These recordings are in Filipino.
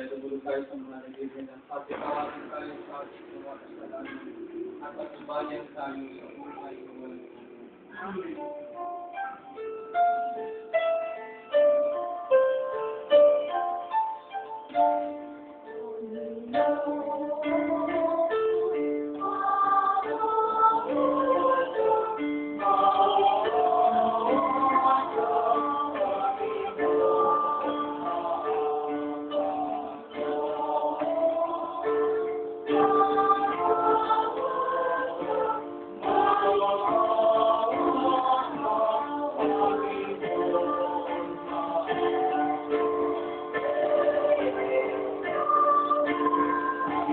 Kaya lubulog tayo sa mga nagbibilang. Patipawanan tayo sa ating mga kasalanan. At patubayan tayo sa buhay ng walang.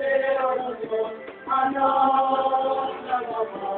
Thank you.